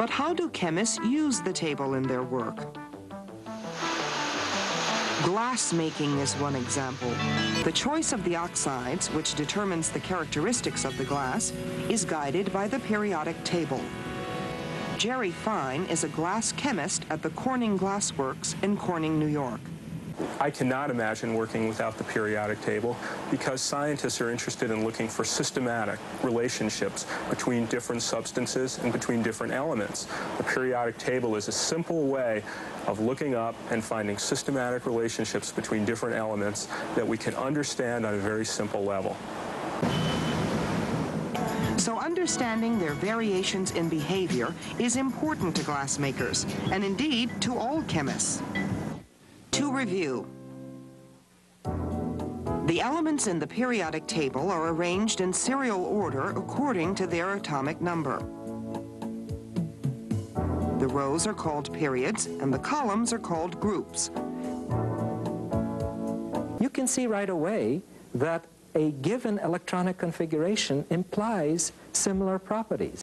But how do chemists use the table in their work? Glass making is one example. The choice of the oxides, which determines the characteristics of the glass, is guided by the periodic table. Jerry Fine is a glass chemist at the Corning Glass Works in Corning, New York. I cannot imagine working without the periodic table because scientists are interested in looking for systematic relationships between different substances and between different elements. The periodic table is a simple way of looking up and finding systematic relationships between different elements that we can understand on a very simple level. So understanding their variations in behavior is important to glassmakers, and indeed to all chemists. To review, the elements in the periodic table are arranged in serial order according to their atomic number. The rows are called periods and the columns are called groups. You can see right away that a given electronic configuration implies similar properties.